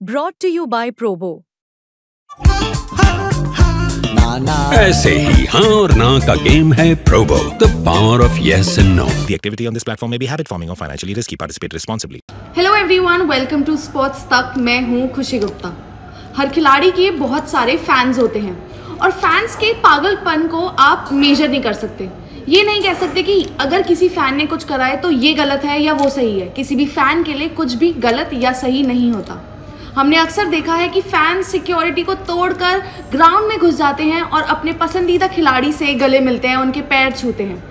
brought to you by Probo. ऐसे ही हाँ और ना का गेम है Probo the power of yes and no The activity on this platform may be habit forming or financially risky. Participate responsibly. Hello everyone welcome to sports Tak मैं हूँ खुशी गुप्ता। हर खिलाड़ी के बहुत सारे फैंस होते हैं और फैंस के पागलपन को आप मेजर नहीं कर सकते। ये नहीं कह सकते कि अगर किसी फ़ैन ने कुछ करा है तो ये गलत है या वो सही है। किसी भी फ़ैन के लिए कुछ भी गलत या सही नहीं होता। हमने अक्सर देखा है कि फ़ैन सिक्योरिटी को तोड़कर ग्राउंड में घुस जाते हैं और अपने पसंदीदा खिलाड़ी से गले मिलते हैं, उनके पैर छूते हैं।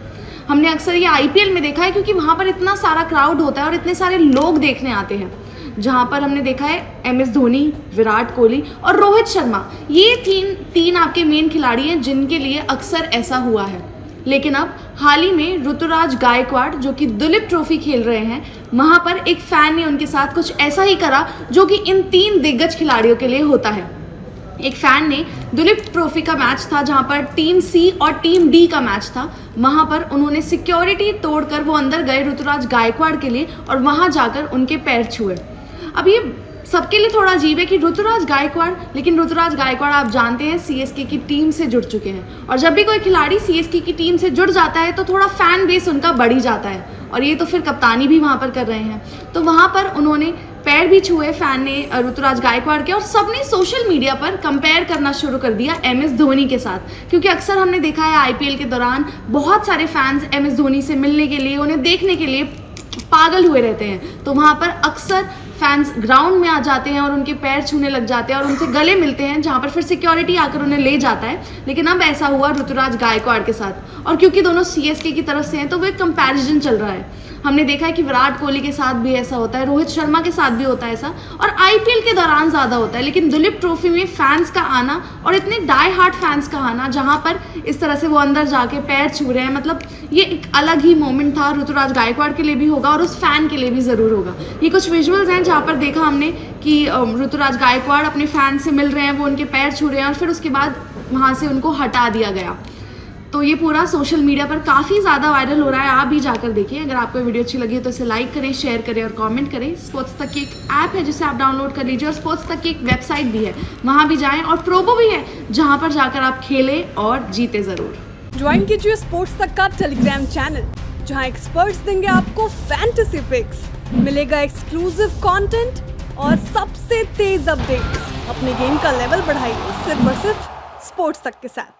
हमने अक्सर ये आईपीएल में देखा है क्योंकि वहाँ पर इतना सारा क्राउड होता है और इतने सारे लोग देखने आते हैं। जहाँ पर हमने देखा है एम एस धोनी, विराट कोहली और रोहित शर्मा। ये तीन तीन आपके मेन खिलाड़ी हैं जिनके लिए अक्सर ऐसा हुआ है। लेकिन अब हाल ही में ऋतुराज गायकवाड़, जो कि दुलीप ट्रॉफी खेल रहे हैं, वहाँ पर एक फ़ैन ने उनके साथ कुछ ऐसा ही करा जो कि इन तीन दिग्गज खिलाड़ियों के लिए होता है। एक फ़ैन ने दुलीप ट्रॉफी का मैच था, जहाँ पर टीम सी और टीम डी का मैच था। वहाँ पर उन्होंने सिक्योरिटी तोड़कर वो अंदर गए ऋतुराज गायकवाड़ के लिए और वहाँ जाकर उनके पैर छुए। अब ये सबके लिए थोड़ा अजीब है कि ऋतुराज गायकवाड़, लेकिन ऋतुराज गायकवाड़ आप जानते हैं सीएसके की टीम से जुड़ चुके हैं। और जब भी कोई खिलाड़ी सीएसके की टीम से जुड़ जाता है तो थोड़ा फ़ैन बेस उनका बढ़ ही जाता है। और ये तो फिर कप्तानी भी वहाँ पर कर रहे हैं। तो वहाँ पर उन्होंने पैर भी छुए फ़ैन ने ऋतुराज गायकवाड़ के, और सबने सोशल मीडिया पर कंपेयर करना शुरू कर दिया एम एस धोनी के साथ। क्योंकि अक्सर हमने देखा है आईपीएल के दौरान, बहुत सारे फैंस एम एस धोनी से मिलने के लिए, उन्हें देखने के लिए पागल हुए रहते हैं। तो वहाँ पर अक्सर फैंस ग्राउंड में आ जाते हैं और उनके पैर छूने लग जाते हैं और उनसे गले मिलते हैं, जहाँ पर फिर सिक्योरिटी आकर उन्हें ले जाता है। लेकिन अब ऐसा हुआ, ऋतुराज गायकवाड़ के साथ। और क्योंकि दोनों सी की तरफ़ से हैं तो वो एक कंपेरिजन चल रहा है। हमने देखा है कि विराट कोहली के साथ भी ऐसा होता है, रोहित शर्मा के साथ भी होता है ऐसा, और आईपीएल के दौरान ज़्यादा होता है, लेकिन दुलीप ट्रॉफी में फैंस का आना और इतने डाई हार्ट फैंस का आना, जहाँ पर इस तरह से वो अंदर जाके पैर छू रहे हैं मतलब ये एक अलग ही मोमेंट था, ऋतुराज गायकवाड़ के लिए भी होगा और उस फ़ैन के लिए भी ज़रूर होगा। ये कुछ विजुअल्स हैं जहाँ पर देखा हमने कि ऋतुराज गायकवाड़ अपने फ़ैन से मिल रहे हैं, वो उनके पैर छू रहे हैं और फिर उसके बाद वहाँ से उनको हटा दिया गया। तो ये पूरा सोशल मीडिया पर काफ़ी ज़्यादा वायरल हो रहा है, आप भी जाकर देखिए। अगर आपको वीडियो अच्छी लगी तो इसे लाइक करें शेयर करें और कमेंट करें। स्पोर्ट्स तक की एक ऐप है जिसे आप डाउनलोड कर लीजिए और स्पोर्ट्स तक की एक वेबसाइट भी है। वहाँ भी जाएँ और प्रोबो भी है, जहाँ पर जाकर आप खेलें और जीते ज़रूर। ज्वाइन कीजिए स्पोर्ट्स तक का टेलीग्राम चैनल जहाँ एक्सपर्ट्स देंगे आपको फैंटेसी पिक्स मिलेगा एक्सक्लूसिव कंटेंट और सबसे तेज अपडेट्स अपने गेम का लेवल बढ़ाइए, सिर्फ़ और सिर्फ़ स्पोर्ट्स तक के साथ।